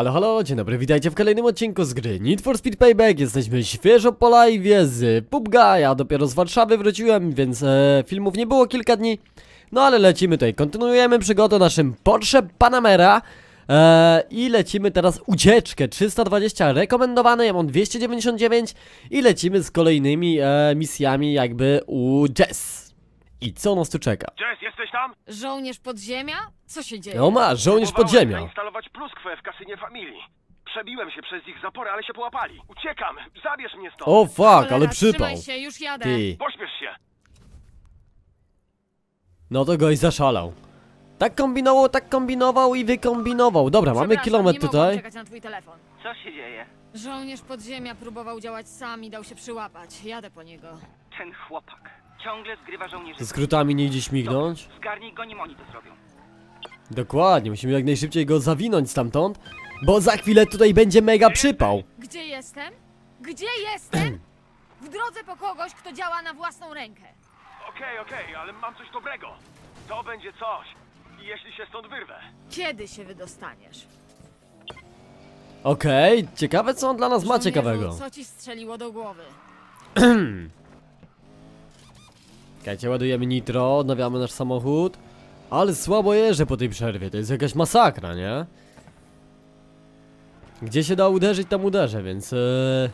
Halo, halo, dzień dobry, witajcie w kolejnym odcinku z gry Need for Speed Payback. Jesteśmy świeżo po live z PUBG'a dopiero z Warszawy wróciłem, więc e, filmów nie było kilka dni. No ale lecimy tutaj, kontynuujemy przygodę naszym Porsche Panamera. E, I lecimy teraz ucieczkę. 320 rekomendowane, ja mam 299 I lecimy z kolejnymi e, misjami jakby u Jess I co nas tu czeka? Jess, jesteś tam? Żołnierz podziemia? Co się dzieje? No ma, żołnierz Próbowałem podziemia zainstalować pluskwę w kasynie familii. Przebiłem się przez ich zapory, ale się połapali. Uciekam! Zabierz mnie stąd! O fuck, Cholera, ale przypał Trzymaj się, już jadę. Ty, Pośpiesz się! no to goś zaszalał Tak kombinował, tak kombinował i wykombinował Dobra, mamy Przepraszam, kilometr nie mogłam tutaj czekać na twój telefon. Co się dzieje? Żołnierz podziemia próbował działać sam i dał się przyłapać. Jadę po niego. Ten chłopak ciągle zgrywa żołnierzy. Ze skrótami nie idzie śmignąć Zgarnij go, nim oni to zrobią. Dokładnie, musimy jak najszybciej go zawinąć stamtąd Bo za chwilę tutaj będzie mega przypał Gdzie jestem? Gdzie jestem? W drodze po kogoś, kto działa na własną rękę. Okej, okej, ale mam coś dobrego. To będzie coś. Jeśli się stąd wyrwę. Kiedy się wydostaniesz? Okej, ciekawe co on dla nas ma ciekawego Co ci strzeliło do głowy? Czekajcie, ładujemy nitro, odnawiamy nasz samochód. Ale słabo jeżdżę po tej przerwie, to jest jakaś masakra, nie? Gdzie się da uderzyć, tam uderzę, więc... Yy...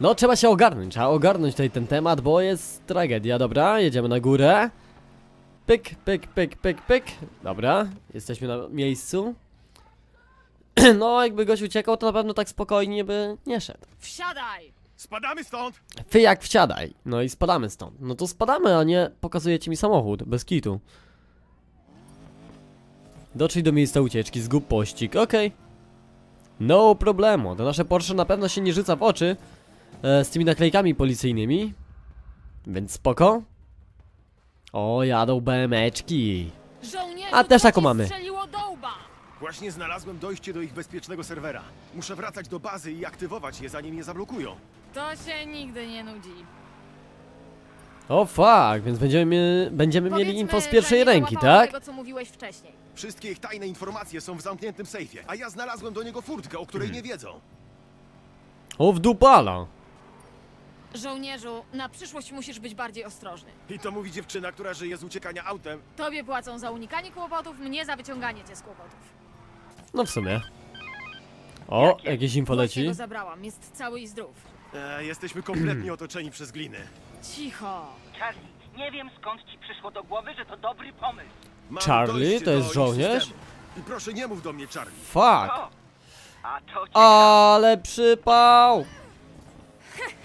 No, trzeba się ogarnąć, trzeba ogarnąć tutaj ten temat, bo jest tragedia, dobra, jedziemy na górę. Pyk, pyk, pyk, pyk, pyk. Dobra, jesteśmy na miejscu. No, jakby goś uciekał, to na pewno tak spokojnie by nie szedł. Wsiadaj! Spadamy stąd! Ty jak wsiadaj. No i spadamy stąd. No to spadamy, a nie pokazujecie mi samochód. Bez kitu. Dotrzyj do miejsca ucieczki, zgub pościg. Okej. No problemu. To nasze Porsche na pewno się nie rzuca w oczy e, z tymi naklejkami policyjnymi. Więc spoko. O, jadą BMeczki. A, też taką mamy. Właśnie znalazłem dojście do ich bezpiecznego serwera. Muszę wracać do bazy i aktywować je, zanim je zablokują. To się nigdy nie nudzi. O fuck, więc będziemy, będziemy mieli Powiedzmy, info z że pierwszej nie ręki, tak? tego, co mówiłeś wcześniej. Wszystkie ich tajne informacje są w zamkniętym sejfie, a ja znalazłem do niego furtkę, o której nie wiedzą. O, w dupala. Żołnierzu, na przyszłość musisz być bardziej ostrożny. I to mówi dziewczyna, która żyje z uciekania autem. Tobie płacą za unikanie kłopotów, mnie za wyciąganie cię z kłopotów. No w sumie. O, Jakie? jakieś info leci. go zabrałam, jest cały i zdrów. E, jesteśmy kompletnie otoczeni przez gliny. Cicho. Charlie, nie wiem skąd ci przyszło do głowy, że to dobry pomysł. Mam Charlie? dojście To jest do ich żołnierz? systemu. I proszę nie mów do mnie Charlie. Fuck. O! A to. Ale przypał!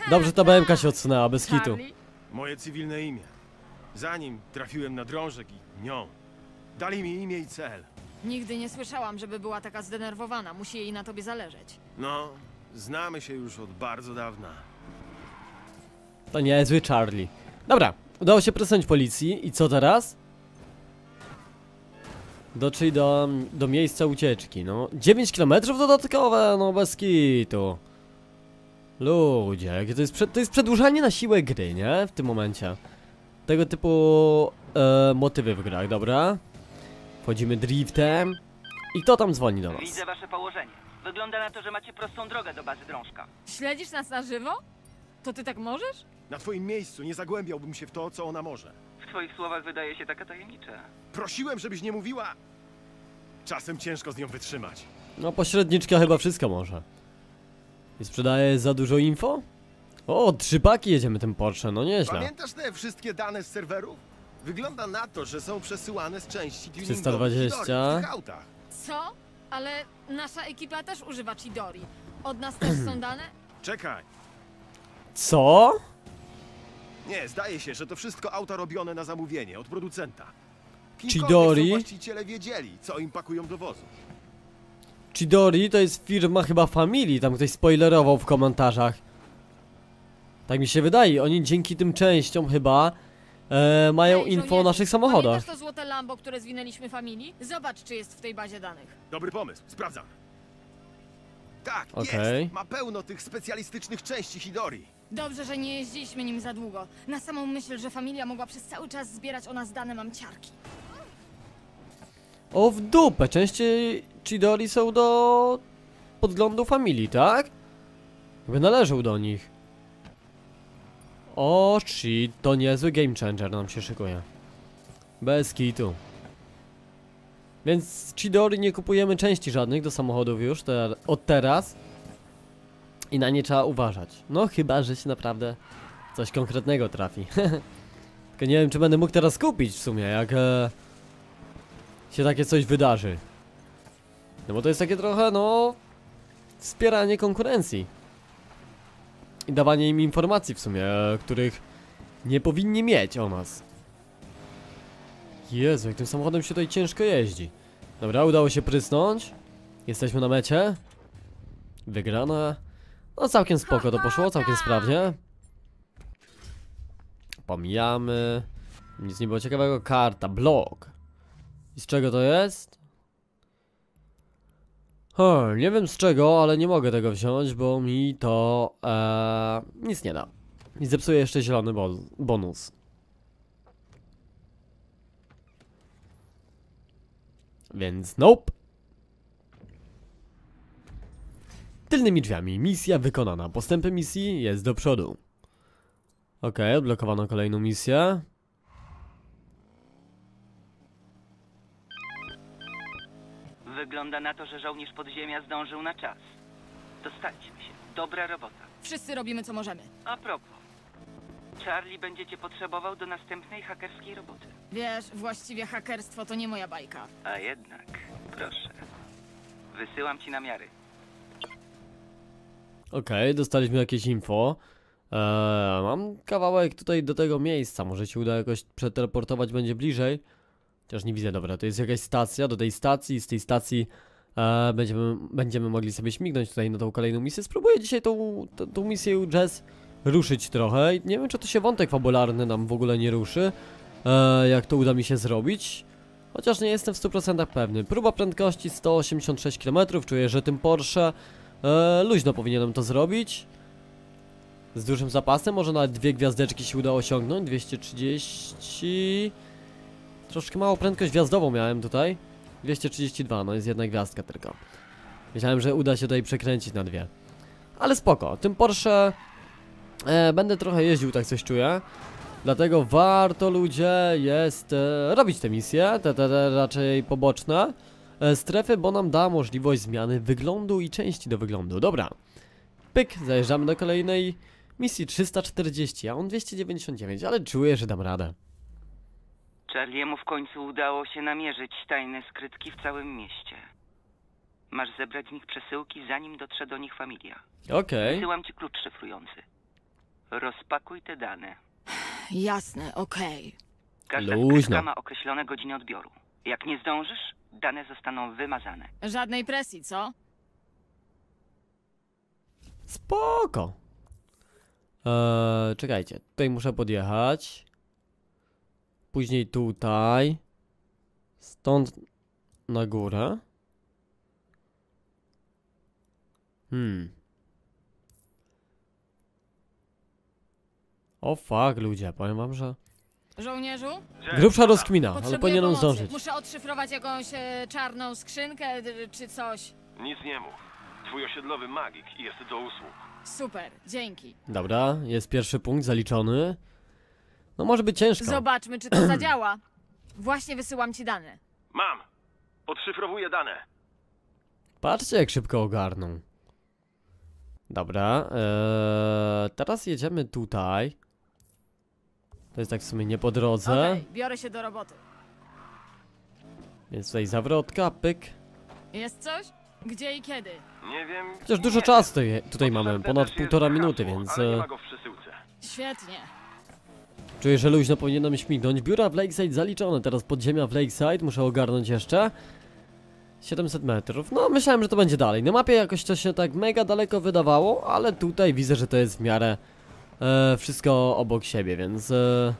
Dobrze, ta BMK się odsunęła, bez hitu. Charlie? Moje cywilne imię. Zanim trafiłem na drążek i nią, dali mi imię i cel. Nigdy nie słyszałam, żeby była taka zdenerwowana. Musi jej na tobie zależeć. No, znamy się już od bardzo dawna. To niezły Charlie. Dobra, udało się presenć policji i co teraz? Dotrzyj do, do miejsca ucieczki, no 9 km dodatkowe, no bez kitu Ludzie, jakie to jest, to jest przedłużanie na siłę gry, nie? W tym momencie Tego typu e, motywy w grach, dobra Wchodzimy driftem I kto tam dzwoni do nas? Widzę wasze położenie. Wygląda na to, że macie prostą drogę do bazy drążka. Śledzisz nas na żywo? To ty tak możesz? Na twoim miejscu nie zagłębiałbym się w to, co ona może. W twoich słowach wydaje się taka tajemnicza. Prosiłem, żebyś nie mówiła. Czasem ciężko z nią wytrzymać. No pośredniczka chyba wszystko może I sprzedaje za dużo info? O, trzy paki jedziemy tym Porsche, no nieźle Pamiętasz te wszystkie dane z serwerów? Wygląda na to, że są przesyłane z części tuningowych 320. Chidori w tych autach. Co? Ale nasza ekipa też używa Chidori. Od nas też są dane? Czekaj. Co? Nie, zdaje się, że to wszystko auta robione na zamówienie od producenta. Chidori? Kimkolwiek są właściciele wiedzieli, co im pakują do wozu. Chidori to jest firma chyba familii, tam ktoś spoilerował w komentarzach. Tak mi się wydaje, oni dzięki tym częściom chyba e, mają Hej, info o żołnierzu, naszych samochodach. Pamiętasz to złote Lambo, które zwinęliśmy familii? Zobacz, czy jest w tej bazie danych. Dobry pomysł, sprawdzam. Tak, Okej. jest. Ma pełno tych specjalistycznych części Hidori. Dobrze, że nie jeździliśmy nim za długo. Na samą myśl, że familia mogła przez cały czas zbierać o nas dane mam ciarki. O w dupę, części, Chidori są do podglądu familii, tak? Jakby należą do nich. O, shit, to niezły game changer nam się szykuje. Bez kitu. Więc Chidori nie kupujemy części żadnych do samochodów już od teraz. I na nie trzeba uważać. No chyba, że się naprawdę coś konkretnego trafi. Tylko nie wiem, czy będę mógł teraz kupić w sumie, jak e, się takie coś wydarzy. No bo to jest takie trochę, no, wspieranie konkurencji. I dawanie im informacji w sumie, których nie powinni mieć o nas. Jezu, jak tym samochodem się tutaj ciężko jeździ. Dobra, udało się prysnąć. Jesteśmy na mecie. Wygrana. No całkiem spoko to poszło, całkiem sprawnie. Pomijamy. Nic nie było ciekawego. Karta, blok. I z czego to jest? Nie wiem z czego, ale nie mogę tego wziąć, bo mi to e, nic nie da. I zepsuje jeszcze zielony bo bonus. Więc nope. Tylnymi drzwiami. Misja wykonana. Postępy misji jest do przodu. Okej, odblokowano kolejną misję. Wygląda na to, że żołnierz podziemia zdążył na czas. Dostaliśmy się. Dobra robota. Wszyscy robimy co możemy. A propos. Charlie będzie cię potrzebował do następnej hakerskiej roboty. Wiesz, właściwie hakerstwo to nie moja bajka. A jednak, proszę. Wysyłam ci namiary. Okej, dostaliśmy jakieś info. Eee, mam kawałek tutaj do tego miejsca. Może się uda jakoś przeteleportować, będzie bliżej. Chociaż nie widzę, dobra, to jest jakaś stacja. Do tej stacji, z tej stacji e, będziemy, będziemy mogli sobie śmignąć tutaj na tą kolejną misję. Spróbuję dzisiaj tą, tą, tą misję Jazz ruszyć trochę. Nie wiem, czy to się wątek fabularny nam w ogóle nie ruszy. E, jak to uda mi się zrobić. Chociaż nie jestem w 100% pewny. Próba prędkości 186 km. Czuję, że tym Porsche e, luźno powinienem to zrobić. Z dużym zapasem, może nawet dwie gwiazdeczki się udało osiągnąć. 230. Troszkę mało prędkość gwiazdową miałem tutaj. 232, no jest jedna gwiazdka tylko. Myślałem, że uda się tutaj przekręcić na dwie. Ale spoko, tym Porsche e, będę trochę jeździł, tak coś czuję. Dlatego warto ludzie jest e, robić te misje, te, te, te raczej poboczne e, strefy, bo nam da możliwość zmiany wyglądu i części do wyglądu. Dobra. Pyk, zajeżdżamy do kolejnej misji 340, a on 299, ale czuję, że dam radę. Charliemu w końcu udało się namierzyć tajne skrytki w całym mieście. Masz zebrać z nich przesyłki, zanim dotrze do nich familia. Okej. Wysyłam ci klucz szyfrujący. Rozpakuj te dane. Jasne, okej. Każda Luźno. skrytka ma określone godziny odbioru. Jak nie zdążysz, dane zostaną wymazane. Żadnej presji, co? Spoko. Eee, czekajcie, tutaj muszę podjechać. Później tutaj. Stąd na górę. Hmm. O fuck, ludzie, powiem wam, że... Żołnierzu? Grubsza rozkmina, ale Potrzebuję powinienem pomocy. zdążyć. Muszę odszyfrować jakąś e, czarną skrzynkę d- czy coś. Nic nie mów. Twój osiedlowy magik jest do usług. Super, dzięki. Dobra, jest pierwszy punkt zaliczony. No może być ciężko. Zobaczmy, czy to zadziała. Właśnie wysyłam ci dane. Mam! Odszyfrowuję dane. Patrzcie jak szybko ogarną. Dobra, eee, teraz jedziemy tutaj. To jest tak w sumie nie po drodze, Okej, biorę się do roboty. więc tutaj zawrotka, pyk. Jest coś? Gdzie i kiedy? Nie wiem... Chociaż dużo nie czasu tutaj, tutaj mamy, ponad półtora minuty, więc Ale nie e, ma go w przesyłce. Świetnie. Czuję, że luźno powinienem śmignąć. Biura w Lakeside zaliczone, teraz podziemia w Lakeside, muszę ogarnąć jeszcze. 700 metrów, no myślałem, że to będzie dalej. Na mapie jakoś to się tak mega daleko wydawało, ale tutaj widzę, że to jest w miarę e, wszystko obok siebie, więc e,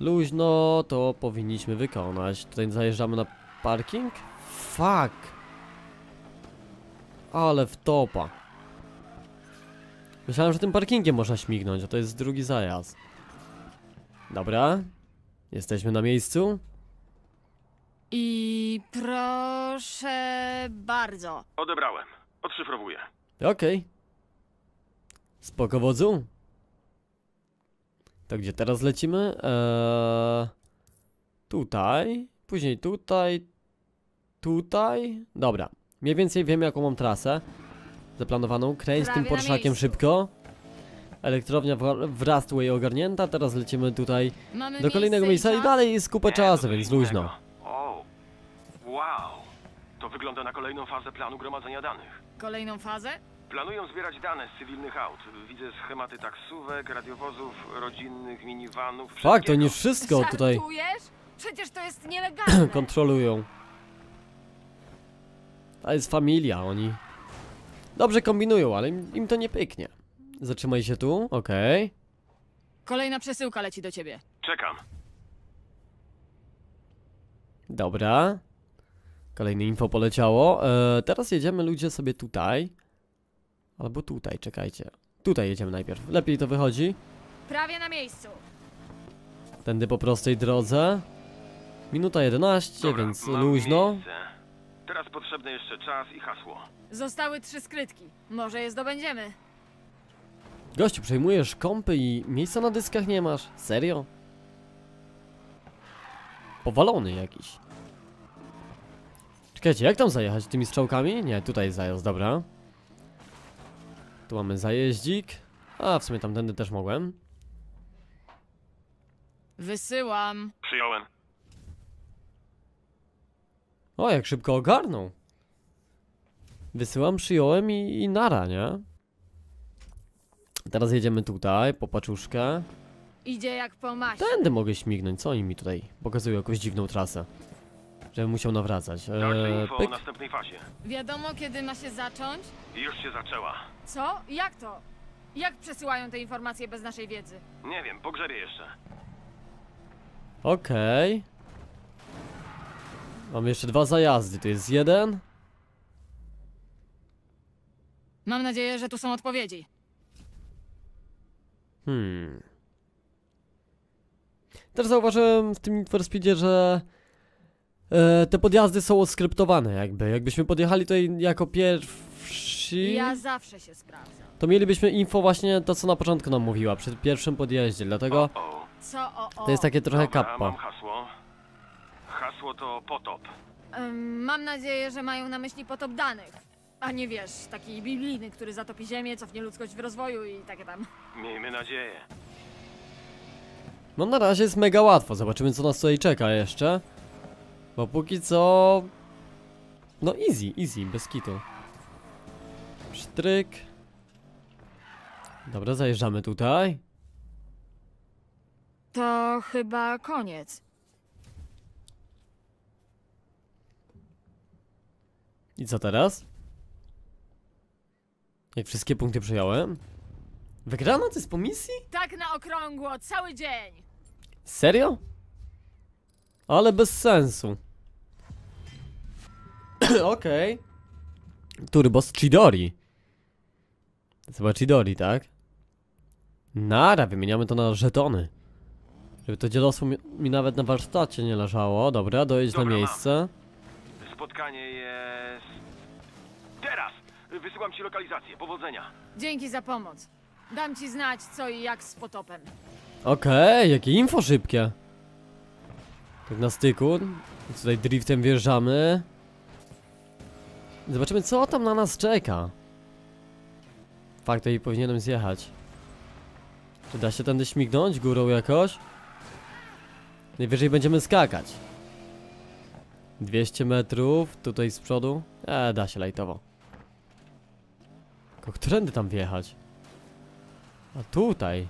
luźno to powinniśmy wykonać. Tutaj zajeżdżamy na parking. Fuck. Ale w topa. Myślałem, że tym parkingiem można śmignąć, a to jest drugi zajazd. Dobra. Jesteśmy na miejscu. I proszę bardzo. Odebrałem. Odszyfrowuję. Okej. Spoko wodzu. To gdzie teraz lecimy? Eee, tutaj. Później tutaj. Tutaj. Dobra. Mniej więcej wiem jaką mam trasę. Zaplanowaną. Kręć tym Prawie na porszakiem szybko. Elektrownia w, Rastway ogarnięta. Teraz lecimy tutaj Mamy do kolejnego miejsca i dalej jest kupę Nie, czasu, to więc luźno. O, wow. To wygląda na kolejną fazę planu gromadzenia danych. Kolejną fazę? Planują zbierać dane z cywilnych aut. Widzę schematy taksówek, radiowozów, rodzinnych, minivanów. Fakt, wszystkiego. oni wszystko tutaj Żartujesz? Przecież to jest nielegalne. kontrolują. To jest familia, oni dobrze kombinują, ale im, im to nie pyknie. Zatrzymaj się tu, okej. Kolejna przesyłka leci do ciebie. Czekam. Dobra. Kolejne info poleciało. E, teraz jedziemy ludzie sobie tutaj. Albo tutaj, czekajcie. Tutaj jedziemy najpierw. Lepiej to wychodzi. Prawie na miejscu. Tędy po prostej drodze. Minuta 11, Dobra, więc mam luźno. miejsce. Teraz potrzebny jeszcze czas i hasło. Zostały trzy skrytki. Może je zdobędziemy. Gościu, przejmujesz kompy i miejsca na dyskach nie masz? Serio? Powalony jakiś. Czekajcie, jak tam zajechać? Tymi strzałkami? Nie, tutaj jest zajazd, dobra. Tu mamy zajeździk. A, w sumie tamtędy też mogłem. Wysyłam. Przyjąłem. O, jak szybko ogarnął. Wysyłam, przyjąłem i, i nara, nie? Teraz jedziemy tutaj, po paczuszkę. Idzie jak po masie. Tędy mogę śmignąć, co oni mi tutaj pokazują jakąś dziwną trasę. Żebym musiał nawracać. Dalsze Eee, info o pyk. następnej fazie. Wiadomo kiedy ma się zacząć? Już się zaczęła. Co? Jak to? Jak przesyłają te informacje bez naszej wiedzy? Nie wiem, pogrzebię jeszcze. Okej. Mamy jeszcze dwa zajazdy, to jest jeden. Mam nadzieję, że tu są odpowiedzi. Hmm. Też zauważyłem w tym Need for Speedzie, że e, te podjazdy są oskryptowane jakby. Jakbyśmy podjechali tutaj jako pierwsi, Ja zawsze się sprawdzam. to mielibyśmy info właśnie to, co na początku nam mówiła, przy pierwszym podjeździe, dlatego O, Co o o? to jest takie trochę dobra, kappa. mam hasło. Hasło to potop. Ym, mam nadzieję, że mają na myśli potop danych. A nie wiesz, taki biblijny, który zatopi ziemię, cofnie ludzkość w rozwoju i takie tam. Miejmy nadzieję. No na razie jest mega łatwo, zobaczymy co nas tutaj czeka jeszcze. Bo póki co... No easy, easy, bez kitu. Sztryk. Dobra, zajeżdżamy tutaj. To chyba koniec. I co teraz? Jak wszystkie punkty przyjąłem? Wygrano? To jest po misji? Tak na okrągło, cały dzień. Serio? Ale bez sensu. Okej. Turbos Chidori. To Chyba Chidori, tak? Nara, wymieniamy to na żetony. Żeby to dzielosło mi, mi nawet na warsztacie nie leżało. Dobra, dojedź na Dobra, mam. miejsce. Spotkanie jest... Teraz! Wysyłam ci lokalizację. Powodzenia. Dzięki za pomoc. Dam ci znać, co i jak z potopem. Okej, jakie info szybkie. Tak na styku. Tutaj driftem wjeżdżamy. Zobaczymy, co tam na nas czeka. Fakt, to i powinienem zjechać. Czy da się tędy śmignąć górą jakoś? Najwyżej będziemy skakać. 200 metrów, tutaj z przodu. E, da się lajtowo. Tylko którędy tam wjechać? A tutaj.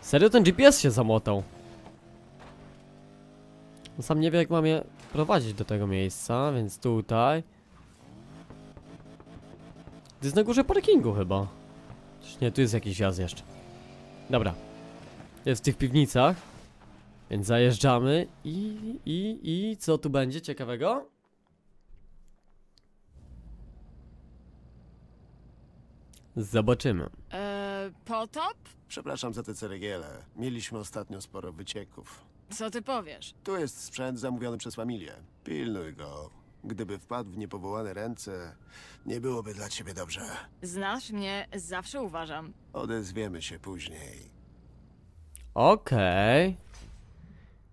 Serio ten GPS się zamotał? Sam nie wie jak mam je prowadzić do tego miejsca, więc tutaj. To jest na górze parkingu chyba. Czyż nie, tu jest jakiś wjazd jeszcze. Dobra. Jest w tych piwnicach. Więc zajeżdżamy i, i, i co tu będzie ciekawego? Zobaczymy. Eee, potop? Przepraszam za te ceregiele. Mieliśmy ostatnio sporo wycieków. Co ty powiesz? Tu jest sprzęt zamówiony przez familię. Pilnuj go. Gdyby wpadł w niepowołane ręce, nie byłoby dla ciebie dobrze. Znasz mnie, zawsze uważam. Odezwiemy się później. Okej.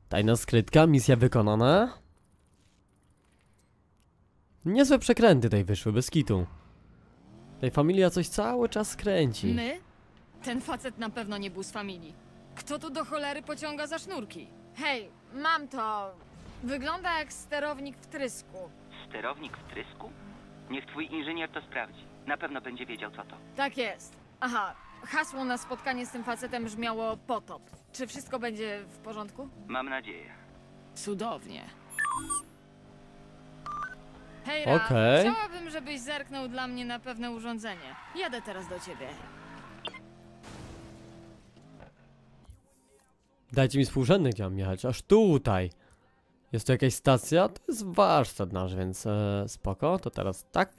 Tajna skrytka, misja wykonana. Niezłe przekręty tej wyszły, bez kitu. Tej familia coś cały czas kręci. My? Ten facet na pewno nie był z familii. Kto tu do cholery pociąga za sznurki? Hej, mam to. Wygląda jak sterownik w trysku. Sterownik w trysku? Niech twój inżynier to sprawdzi. Na pewno będzie wiedział, co to. Tak jest. Aha, hasło na spotkanie z tym facetem brzmiało potop. Czy wszystko będzie w porządku? Mam nadzieję. Cudownie. Hej, Raf, Okej. chciałabym, żebyś zerknął dla mnie na pewne urządzenie. Jadę teraz do ciebie. Dajcie mi współrzędny, gdzie mam jechać. Aż tutaj. Jest tu jakaś stacja? To jest warsztat nasz, więc e, spoko. To teraz tak.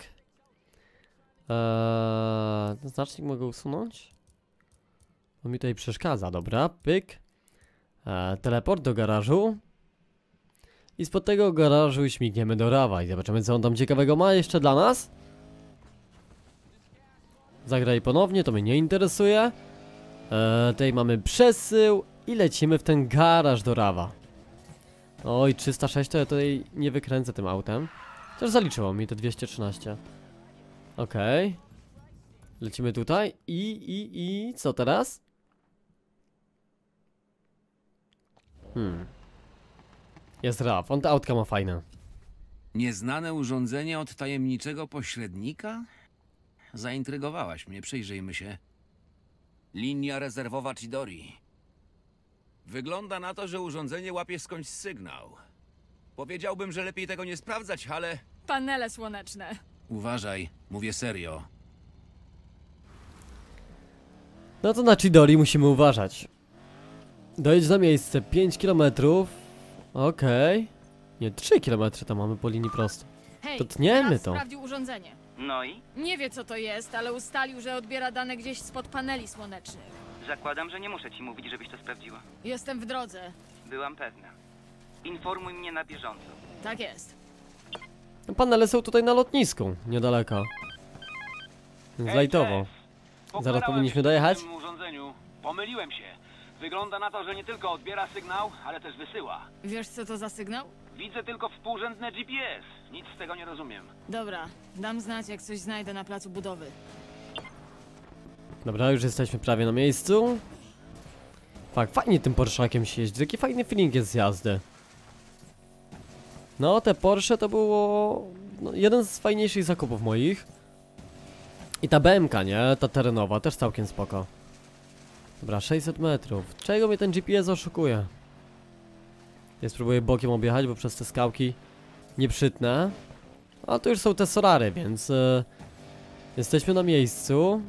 Eee, ten znacznik mogę usunąć? On mi tutaj przeszkadza, dobra. Pyk. E, teleport do garażu. I spod tego garażu śmigniemy do Rawa i zobaczymy co on tam ciekawego ma jeszcze dla nas. Zagraj ponownie, to mnie nie interesuje. E, tutaj mamy przesył i lecimy w ten garaż do Rawa. Oj, 306 to ja tutaj nie wykręcę tym autem. Też zaliczyło mi to 213. Okej. Lecimy tutaj i, i, i co teraz? Hmm. Jest RAV, on te autka ma fajne. Nieznane urządzenie od tajemniczego pośrednika? Zaintrygowałaś mnie, przyjrzyjmy się. Linia rezerwowa Chidori. Wygląda na to, że urządzenie łapie skądś sygnał. Powiedziałbym, że lepiej tego nie sprawdzać, ale Panele słoneczne. uważaj, mówię serio. No to na Chidori musimy uważać. Dojedź na miejsce 5 km. Okej. Nie, 3 km tam mamy po linii prostej. Hej, To tniemy to. sprawdził urządzenie. No i? Nie wie co to jest, ale ustalił, że odbiera dane gdzieś spod paneli słonecznych. Zakładam, że nie muszę ci mówić, żebyś to sprawdziła. Jestem w drodze. Byłam pewna. Informuj mnie na bieżąco. Tak jest. No, Panele są tutaj na lotnisku, niedaleko. Więc lajtowo. Zaraz powinniśmy dojechać. W tym urządzeniu. Pomyliłem się. Wygląda na to, że nie tylko odbiera sygnał, ale też wysyła. Wiesz co to za sygnał? Widzę tylko współrzędne GPS. Nic z tego nie rozumiem. Dobra, dam znać jak coś znajdę na placu budowy. Dobra, już jesteśmy prawie na miejscu. Fak, fajnie tym Porszakiem się jeździ, taki fajny feeling jest z jazdy. No, te Porsche to było no, jeden z fajniejszych zakupów moich. I ta BMK, nie? Ta terenowa, też całkiem spoko. Dobra, 600 metrów. Czego mnie ten GPS oszukuje? Ja spróbuję bokiem objechać, bo przez te skałki nie przytnę. A tu już są te solary, więc... e, jesteśmy na miejscu.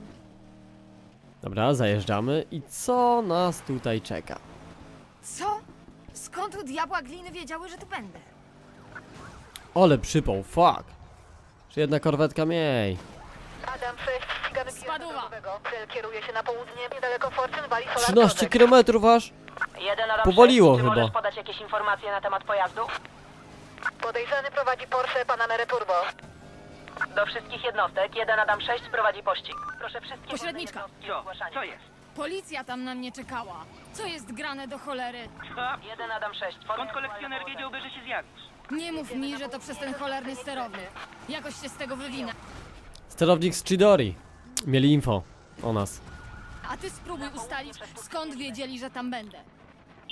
Dobra, zajeżdżamy. I co nas tutaj czeka? Co? Skąd u diabła gliny wiedziały, że tu będę? Ole przypał, fuck. Czy jedna korwetka mniej? Adam 6, ścigamy Spadła. Cel kieruje się na południe, niedaleko Fortune Valley Solar 13 Project. km aż? Jeden Adam Powaliło 6, czy chyba. możesz podać jakieś informacje na temat pojazdu? Podejrzany prowadzi Porsche Panamera Turbo. Do wszystkich jednostek, jeden Adam 6 prowadzi pościg. Proszę wszystkie Pośredniczka. jednostki o Co? zgłaszanie. Co jest? Policja tam na mnie czekała. Co jest grane do cholery? Ha! Jeden Adam 6. Skąd kolekcjoner wiedziałby, że się zjawisz? Nie mów mi, że to przez ten cholerny sterowny. Jakoś się z tego wywinę. Sterownik z Chidori. Mieli info o nas. A ty spróbuj ustalić, skąd wiedzieli, że tam będę.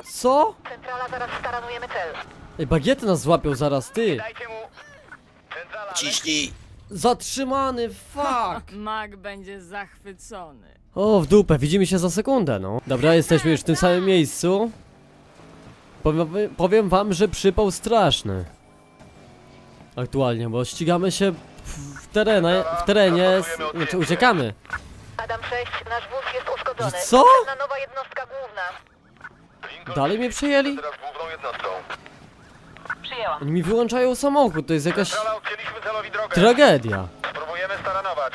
Co? Centrala, zaraz staranujemy cel. Ej, bagiety nas złapią zaraz, ty. Dajcie mu... Centrala, Ciśnij! Zatrzymany, fuck. Mag będzie zachwycony. O, w dupę, widzimy się za sekundę, no. Dobra, jesteśmy już w tym samym miejscu. Powiem, powiem wam, że przypał straszny. Aktualnie, bo ścigamy się terenie, w terenie, znaczy uciekamy. Adam 6, nasz wóz jest uszkodzony. Że co? Potrzebna nowa jednostka główna. Dalej mnie przejęli? Teraz główną jednostką. Przyjęłam. Oni mi wyłączają samochód, to jest jakaś tragedia. Spróbujemy staranować.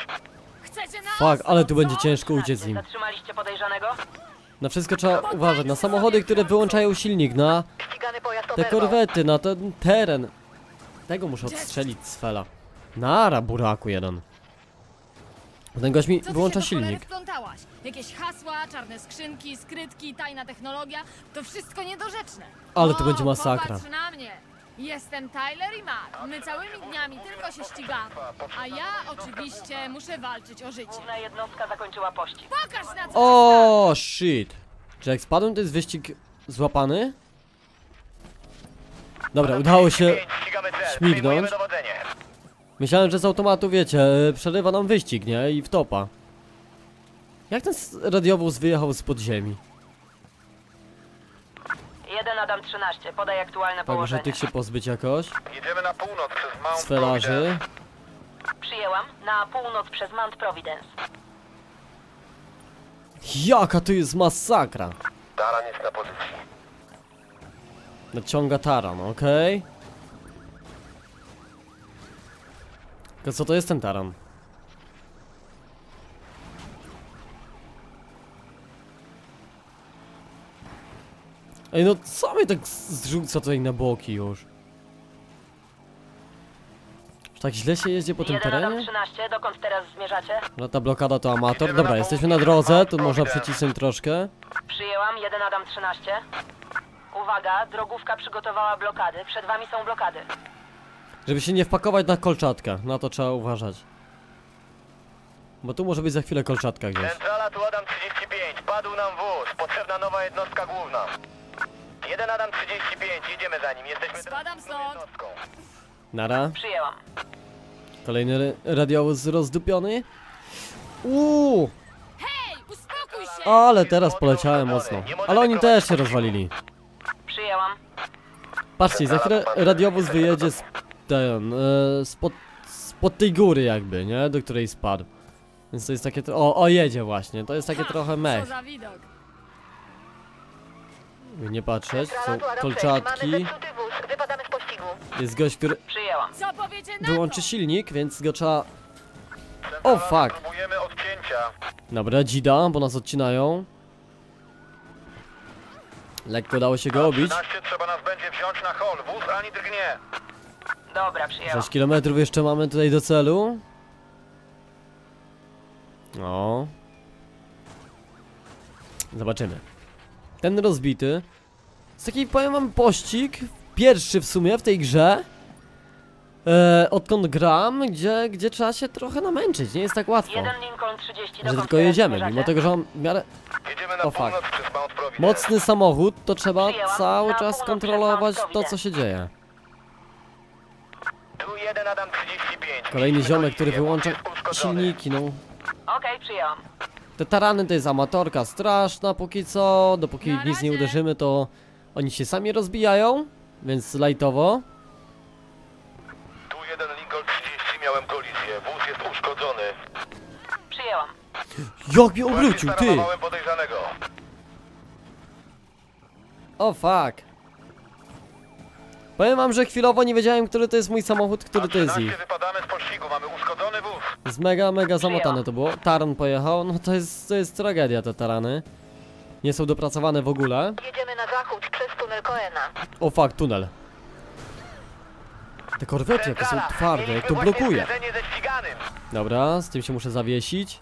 Fuck, ale tu będzie ciężko uciec z nim. Zatrzymaliście podejrzanego? Na wszystko trzeba uważać, na samochody, które wyłączają silnik, na te korwety, na ten teren. Tego muszę odstrzelić z fela. Nara, buraku jeden. Ten gość mi wyłącza silnik. wplątałaś? Jakieś hasła, czarne skrzynki, skrytki, tajna technologia, to wszystko niedorzeczne. Ale to o, będzie masakra. Na mnie. Jestem Tyler i Matt. My całymi dniami tylko się ścigamy. A ja oczywiście muszę walczyć o życie. Główna jednostka zakończyła pościg. Pokaż na co O, shit. Czy jak spadłem, to jest wyścig złapany? Dobra, udało się śmignąć. Myślałem, że z automatu, wiecie, e, przerywa nam wyścig, nie? I wtopa. Jak ten radiowóz wyjechał z podziemi? 1 Adam 13, podaj aktualne Tak, położenie. że tych się pozbyć jakoś. Jedziemy na północ przez Mount Z felarzy. Przyjęłam. Na północ przez Mount Providence. Jaka to jest masakra! Taran jest na pozycji. Naciąga taran, okej. Tylko co to jest ten taran? Ej, no co mnie tak zrzuca tutaj na boki już? Czy tak źle się jeździ po tym 1 Adam terenie? 13, dokąd teraz zmierzacie? No ta blokada to amator. Dobra, jesteśmy na drodze, tu można przycisnąć troszkę. Przyjęłam. 1 Adam 13. Uwaga, drogówka przygotowała blokady. Przed wami są blokady. Żeby się nie wpakować na kolczatka, na to trzeba uważać. Bo tu może być za chwilę kolczatka gdzieś. Centrala tu Adam 35. Padł nam wóz. Potrzebna nowa jednostka główna. Jeden Adam 35. Jedziemy za nim. Jesteśmy Spadam stąd. jednostką. Nara. Przyjęłam. Kolejny ra- radiowóz rozdupiony. Uuu, Hej, uspokój się! ale teraz poleciałem mocno. Ale oni też się rozwalili. Przyjęłam. Patrzcie, za chwilę radiowóz wyjedzie z ten, e, spod, spod tej góry jakby, nie? Do której spadł. Więc to jest takie, o, o jedzie właśnie, to jest takie Ha, trochę Co mech. za widok. Nie patrzeć, są tu Adam 6. kolczatki. Jest gość, który wyłączy silnik, więc go trzeba... O, fuck. Próbujemy odcięcia. Dobra, dzida, bo nas odcinają. Lekko udało się go obić. 13 trzeba nas będzie wziąć na hol. Wóz ani drgnie. Dobra, przyjęłam. 6 km jeszcze mamy tutaj do celu. O. Zobaczymy. Ten rozbity. Z taki powiem wam pościg. Pierwszy w sumie w tej grze. E, odkąd gram, gdzie, gdzie trzeba się trochę namęczyć. Nie jest tak łatwo. 1 Lincoln 30, Że tylko jedziemy, mimo tego, że mam w miarę O, Providence. mocny samochód, to trzeba cały czas kontrolować to, co się dzieje. Tu jeden Adam 35. Kolejny ziomek, który wyłącza silniki, no. Okej, przyjęłam. Te tarany to jest amatorka straszna póki co, dopóki Na nic nie razie. uderzymy to oni się sami rozbijają, więc lajtowo. Tu jeden Lincoln 30. Miałem kolizję. Wóz jest uszkodzony. Przyjęłam. Jak mnie obrócił, ty! Staranowałem podejrzanego. O fuck. Powiem wam, że chwilowo nie wiedziałem, który to jest mój samochód, który to jest 13 ich. wypadamy z pościgu. Mamy uszkodzony wóz. Jest mega, mega zamotane to było. Taran pojechał, no to jest, to jest tragedia te tarany. Nie są dopracowane w ogóle. Jedziemy na zachód przez tunel Coena. O fuck, tunel. Te korwety jakie są twarde, jak to blokuje. Dobra, z tym się muszę zawiesić.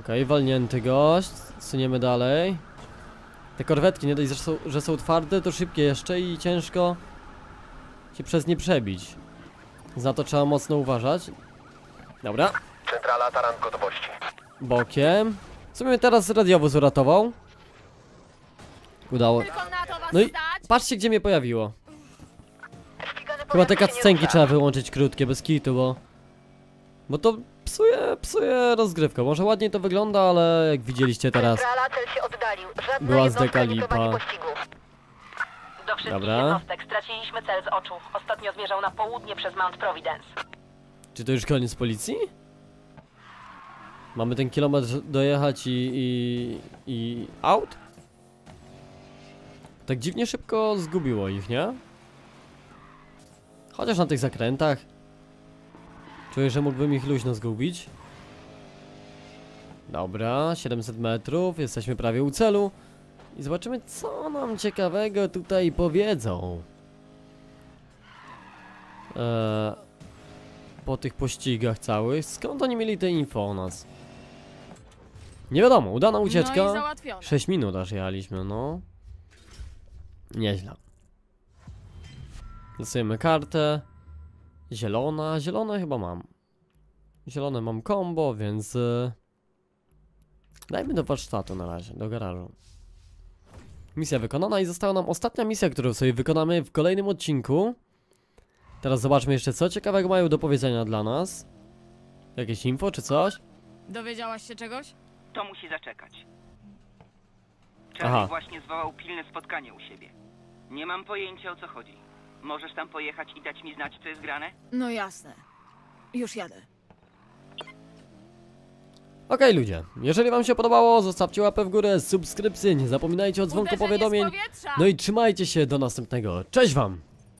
Okej, walnięty gość. Suniemy dalej. Te korwetki, nie dość, że są, że są twarde, to szybkie jeszcze i ciężko się przez nie przebić. Za to trzeba mocno uważać. Dobra, Centrala Taran gotowości. bokiem. Co mnie teraz radiowóz uratował? Udało. No i patrzcie, gdzie mnie pojawiło. Chyba te cutscenki trzeba wyłączyć krótkie, bez kitu, bo... Bo to psuje, psuje rozgrywkę. Może ładniej to wygląda, ale jak widzieliście teraz... Centrala cel się oddalił. Żadna Była jednostka zdeka nie prowadzi lipa. pościgu. Do wszystkich Dobra. jednostek straciliśmy cel z oczu. Ostatnio zmierzał na południe przez Mount Providence. Czy to już koniec policji? Mamy ten kilometr dojechać i... i... i... out? Tak dziwnie szybko zgubiło ich, nie? Chociaż na tych zakrętach. Czuję, że mógłbym ich luźno zgubić. Dobra, 700 metrów, jesteśmy prawie u celu. I zobaczymy, co nam ciekawego tutaj powiedzą. Eee, po tych pościgach całych, skąd oni mieli te info o nas? Nie wiadomo, udana No ucieczka. załatwione. 6 minut aż jechaliśmy, no. Nieźle. Losujemy kartę. Zielona, zielone chyba mam. Zielone mam combo, więc... y, Dajmy do warsztatu na razie, do garażu. Misja wykonana i została nam ostatnia misja, którą sobie wykonamy w kolejnym odcinku. Teraz zobaczmy jeszcze co ciekawego mają do powiedzenia dla nas. Jakieś info czy coś? Dowiedziałaś się czegoś? To musi zaczekać. Aha. Charlie właśnie zwołał pilne spotkanie u siebie. Nie mam pojęcia o co chodzi. Możesz tam pojechać i dać mi znać, co jest grane? No jasne. Już jadę. Okej ludzie, jeżeli wam się podobało, zostawcie łapę w górę, subskrypcję, nie zapominajcie o dzwonku Uderzenie z powiadomień. powietrza! No i trzymajcie się do następnego. Cześć wam!